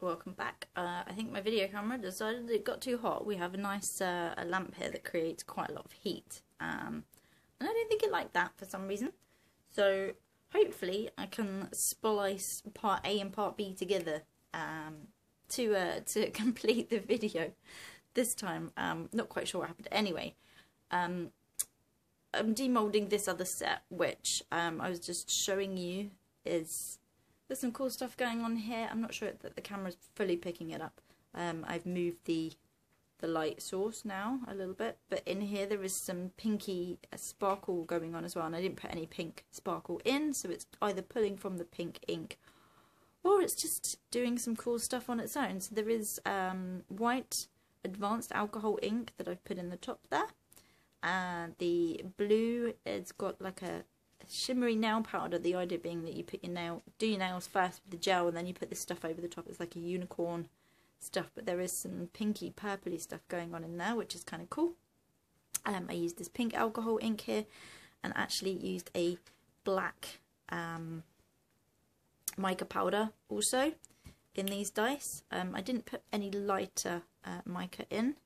welcome back. Uh, I think my video camera decided it got too hot. We have a nice uh, a lamp here that creates quite a lot of heat. Um, and I don't think it liked that for some reason. So hopefully I can splice part A and part B together um, to uh, to complete the video this time. Um, not quite sure what happened. Anyway, um, I'm demolding this other set, which um, I was just showing you is there's some cool stuff going on here. I'm not sure that the camera's fully picking it up. Um, I've moved the the light source now a little bit, but in here there is some pinky uh, sparkle going on as well, and I didn't put any pink sparkle in, so it's either pulling from the pink ink or it's just doing some cool stuff on its own. So there is um, white advanced alcohol ink that I've put in the top there, and the blue it's got like a shimmery nail powder. The idea being that you put your nail, do your nails first with the gel, and then you put this stuff over the top. It's like a unicorn stuff, but there is some pinky, purpley stuff going on in there, which is kind of cool. Um, I used this pink alcohol ink here, and actually used a black um, mica powder also in these dice. Um, I didn't put any lighter uh, mica in.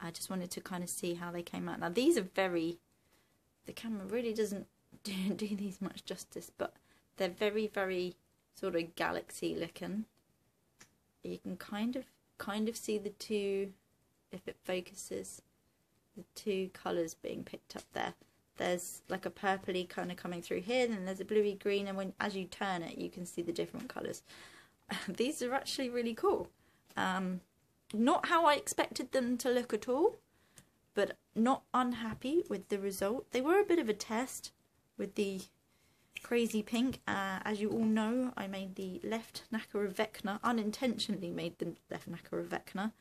I just wanted to kind of see how they came out. Now these are very, the camera really doesn't do, do these much justice, but they're very, very sort of galaxy looking. You can kind of, kind of see the two, if it focuses, the two colours being picked up there. There's like a purpley kind of coming through here, then there's a bluey green, and when as you turn it, you can see the different colours. these are actually really cool. Um, not how I expected them to look at all, but not unhappy with the result. They were a bit of a test with the crazy pink. Uh, as you all know, I made the left Nacre of Vecna, unintentionally made the left Nacre of Vecna.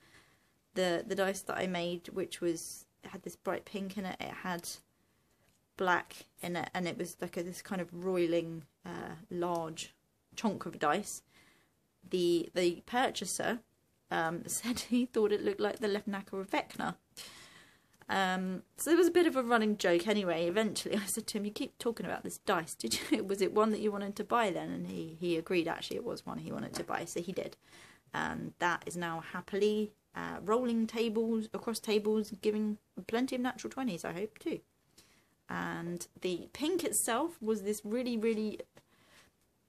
The, the dice that I made, which was, had this bright pink in it, it had black in it, and it was like a, this kind of roiling, uh, large chunk of dice. The, the purchaser um, said he thought it looked like the left Nacre of Vecna. Um, so there was a bit of a running joke anyway. Eventually, I said to him, "You keep talking about this dice. Did you? Was it one that you wanted to buy then?" And he he agreed. Actually, it was one he wanted to buy, so he did. And that is now happily uh, rolling tables across tables, giving plenty of natural twenties. I hope too. And the pink itself was this really really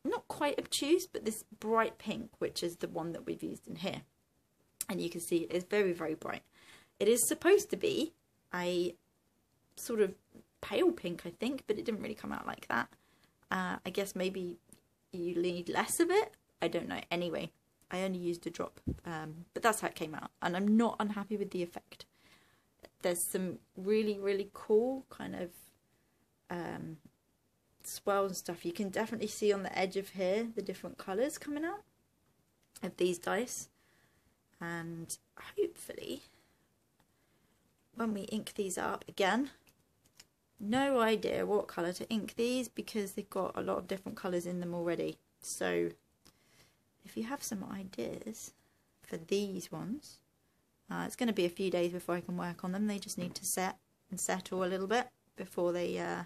not quite obtuse, but this bright pink, which is the one that we've used in here. And you can see it's very very bright. It is supposed to be a sort of pale pink, I think, but it didn't really come out like that. Uh, I guess maybe you need less of it. I don't know. Anyway, I only used a drop, um, but that's how it came out, and I'm not unhappy with the effect. There's some really, really cool kind of um, swirls and stuff. You can definitely see on the edge of here the different colours coming out of these dice, and hopefully when we ink these up again. No idea what colour to ink these because they've got a lot of different colours in them already. So if you have some ideas for these ones uh, it's going to be a few days before I can work on them. They just need to set and settle a little bit before they uh,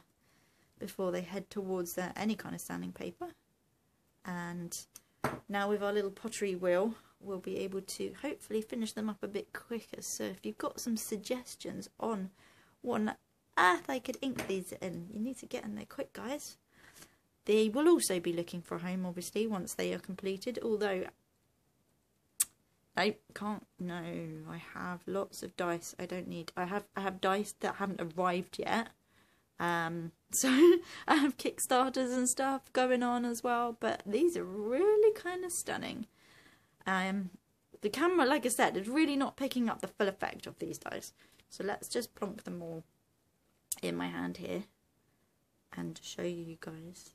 before they head towards uh, any kind of sanding paper. And now with our little pottery wheel we'll be able to hopefully finish them up a bit quicker. So if you've got some suggestions on what on earth I could ink these in, you need to get in there quick, guys. They will also be looking for a home, obviously, once they are completed, although I can't, no, I have lots of dice I don't need. I have, I have dice that haven't arrived yet. Um, so I have Kickstarters and stuff going on as well, but these are really kind of stunning. Um, the camera, like I said, is really not picking up the full effect of these dice. So let's just plonk them all in my hand here and show you guys.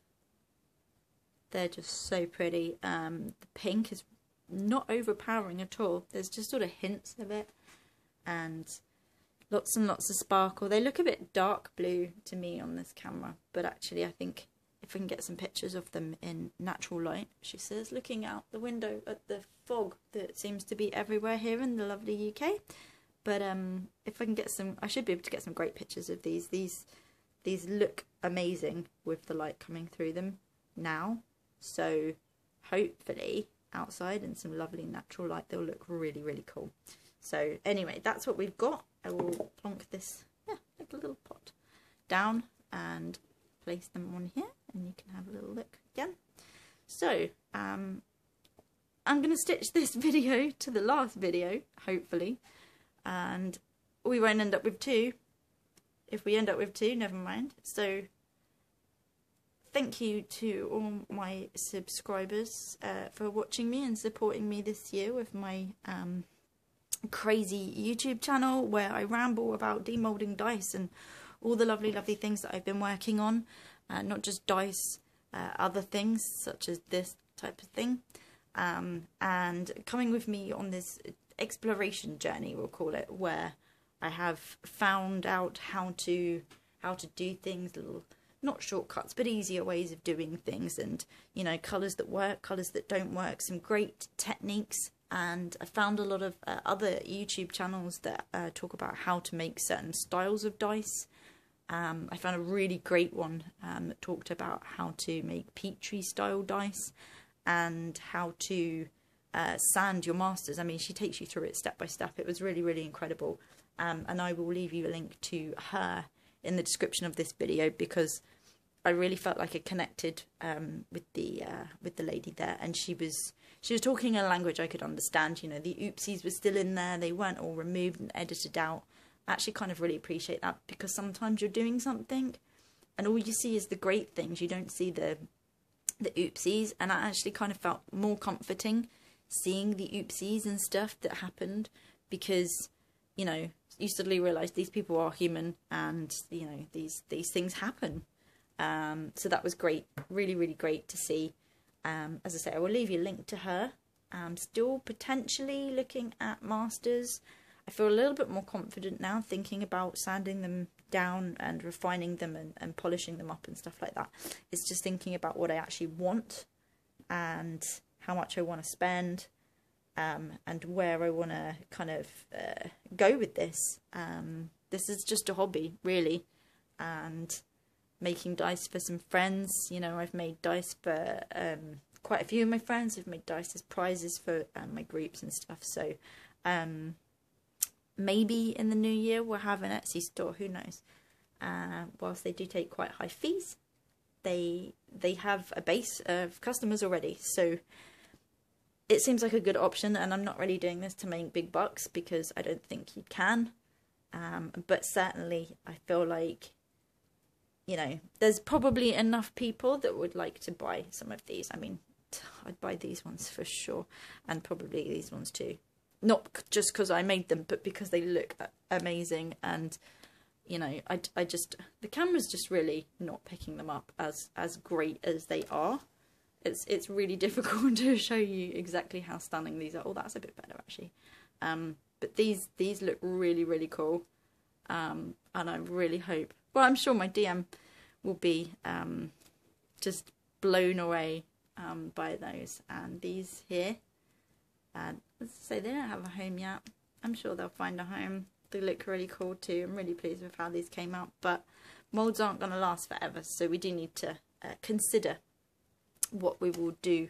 They're just so pretty. Um, the pink is not overpowering at all. There's just sort of hints of it and lots and lots of sparkle. They look a bit dark blue to me on this camera, but actually I think if we can get some pictures of them in natural light, she says, looking out the window at the fog that seems to be everywhere here in the lovely UK. But um, if I can get some, I should be able to get some great pictures of these. These these look amazing with the light coming through them now. So hopefully outside in some lovely natural light, they'll look really, really cool. So anyway, that's what we've got. I will plonk this, yeah, like a little pot down and place them on here and you can have a little look again. So, um, I'm going to stitch this video to the last video, hopefully, and we won't end up with two. If we end up with two, never mind. So, thank you to all my subscribers uh, for watching me and supporting me this year with my um, crazy YouTube channel where I ramble about demolding dice and all the lovely, lovely things that I've been working on. Uh, not just dice, uh, other things such as this type of thing. Um, and coming with me on this exploration journey, we'll call it, where I have found out how to how to do things, little not shortcuts, but easier ways of doing things, and you know, colours that work, colours that don't work, some great techniques. And I found a lot of uh, other YouTube channels that uh, talk about how to make certain styles of dice. Um, I found a really great one um, that talked about how to make Petri style dice and how to uh, sand your masters. I mean, she takes you through it step by step. It was really, really incredible. Um, and I will leave you a link to her in the description of this video because I really felt like I connected um, with the uh, with the lady there, and she was she was talking in a language I could understand. You know, the oopsies were still in there; they weren't all removed and edited out. Actually kind of really appreciate that because sometimes you're doing something, and all you see is the great things. You don't see the the oopsies, and I actually kind of felt more comforting seeing the oopsies and stuff that happened because you know you suddenly realize these people are human and you know these these things happen. Um, so that was great really really great to see. Um, as i say i will leave you a link to her. I'm still potentially looking at masters i feel a little bit more confident now thinking about sanding them down and refining them and, and polishing them up and stuff like that it's just thinking about what i actually want and how much i want to spend um, and where I want to kind of uh, go with this. Um, this is just a hobby, really, and making dice for some friends. You know, I've made dice for um, quite a few of my friends. I've made dice as prizes for um, my groups and stuff. So um, maybe in the new year we'll have an Etsy store. Who knows? Uh, whilst they do take quite high fees, they they have a base of customers already. So it seems like a good option, and I'm not really doing this to make big bucks because I don't think you can. Um, but certainly, I feel like, you know, there's probably enough people that would like to buy some of these. I mean, I'd buy these ones for sure, and probably these ones too. Not just because I made them, but because they look amazing, and you know, I, I just the camera's just really not picking them up as as great as they are it's it's really difficult to show you exactly how stunning these are. Oh, that's a bit better actually. Um, but these these look really really cool, um, and I really hope. Well, I'm sure my DM will be um, just blown away um, by those. And these here, let's say they don't have a home yet. I'm sure they'll find a home. They look really cool too. I'm really pleased with how these came out. But molds aren't going to last forever, so we do need to uh, consider what we will do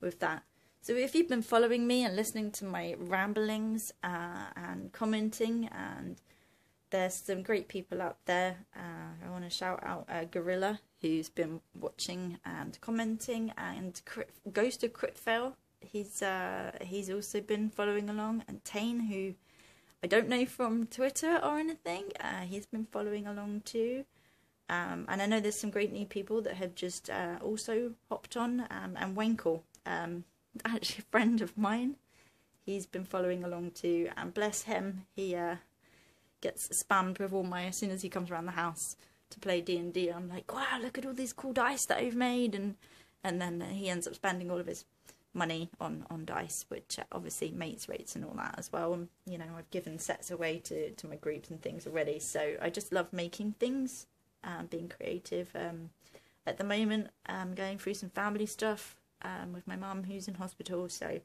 with that. So if you've been following me and listening to my ramblings uh, and commenting, and there's some great people out there. Uh, I want to shout out uh, Gorilla, who's been watching and commenting, and Crit, Ghost of Critfail. He's uh, he's also been following along, and Tane, who I don't know from Twitter or anything, uh, he's been following along too. Um, and I know there's some great new people that have just uh, also hopped on. Um, and Winkle, um, actually a friend of mine, he's been following along too. And bless him, he uh, gets spammed with all my as soon as he comes around the house to play D and D. I'm like, wow, look at all these cool dice that I've made, and and then he ends up spending all of his money on on dice, which obviously mates rates and all that as well. And you know, I've given sets away to to my groups and things already. So I just love making things um, being creative. Um, at the moment, I'm going through some family stuff um, with my mum who's in hospital, so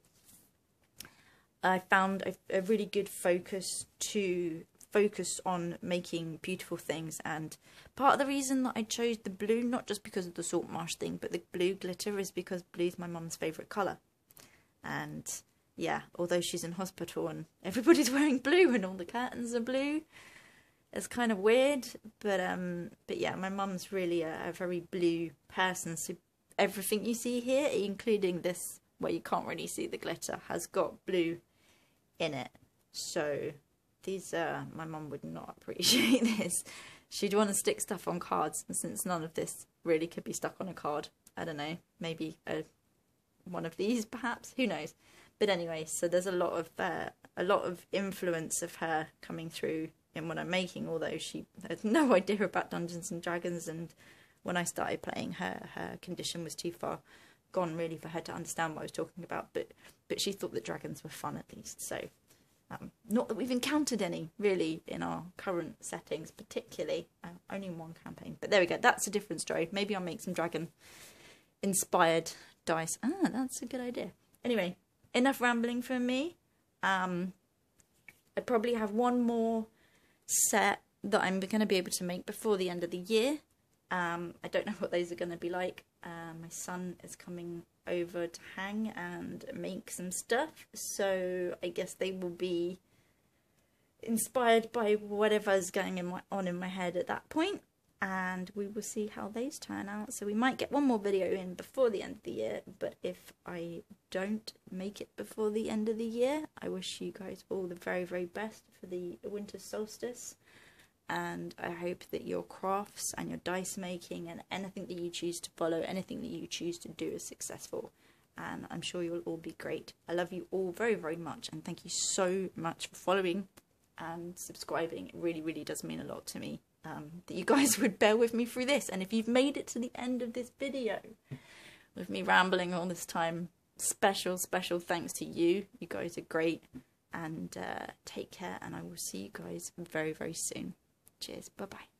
I found a, a, really good focus to focus on making beautiful things. And part of the reason that I chose the blue, not just because of the salt marsh thing, but the blue glitter is because blue is my mum's favourite colour. And yeah, although she's in hospital and everybody's wearing blue and all the curtains are blue, it's kind of weird. But um, but yeah, my mum's really a, a very blue person. So everything you see here, including this where you can't really see the glitter, has got blue in it. So these uh my mum would not appreciate this. She'd want to stick stuff on cards, and since none of this really could be stuck on a card, I don't know, maybe a one of these perhaps, who knows. But anyway, so there's a lot of uh, a lot of influence of her coming through in what I'm making, although she had no idea about Dungeons and Dragons and when I started playing her her condition was too far gone really for her to understand what I was talking about, but but she thought that dragons were fun at least. So um, not that we've encountered any really in our current settings, particularly uh, only in one campaign. But there we go. That's a different story. Maybe I'll make some dragon inspired dice. Ah, that's a good idea. Anyway, enough rambling from me. Um, I probably have one more set that I'm going to be able to make before the end of the year. Um, I don't know what those are going to be like. Uh, my son is coming over to hang and make some stuff, so I guess they will be inspired by whatever whatever's going in my, on in my head at that point, and we will see how those turn out. So we might get one more video in before the end of the year, but if I don't make it before the end of the year, I wish you guys all the very, very best for the winter solstice and I hope that your crafts and your dice making and anything that you choose to follow, anything that you choose to do is successful. And I'm sure you'll all be great. I love you all very, very much, and thank you so much for following and subscribing. It really, really does mean a lot to me um, that you guys would bear with me through this. And if you've made it to the end of this video with me rambling all this time, special, special thanks to you. You guys are great. And uh, take care, and I will see you guys very, very soon. Cheers. Bye bye.